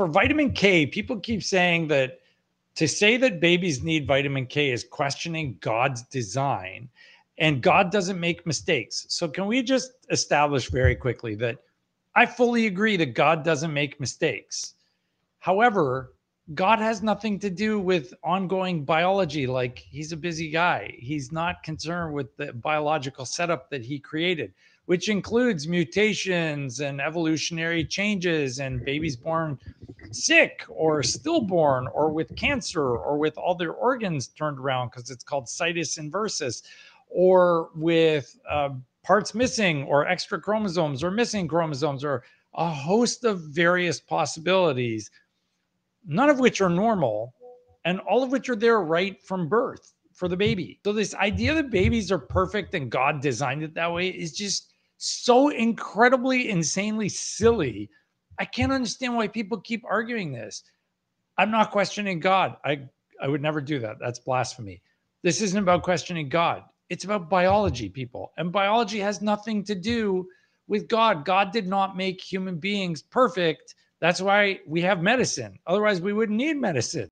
for vitamin K, people keep saying that to say that babies need vitamin K is questioning God's design and God doesn't make mistakes. So, can we just establish very quickly that I fully agree that God doesn't make mistakes? However, God has nothing to do with ongoing biology. Like he's a busy guy. He's not concerned with the biological setup that he created, which includes mutations and evolutionary changes and babies born sick or stillborn or with cancer or with all their organs turned around because it's called situs inversus or with uh, parts missing or extra chromosomes or missing chromosomes or a host of various possibilities, none of which are normal and all of which are there right from birth for the baby. So, this idea that babies are perfect and God designed it that way is just so incredibly, insanely silly. I can't understand why people keep arguing this. I'm not questioning God. I, I would never do that. That's blasphemy. This isn't about questioning God. It's about biology, people. And biology has nothing to do with God. God did not make human beings perfect. That's why we have medicine. Otherwise, we wouldn't need medicine.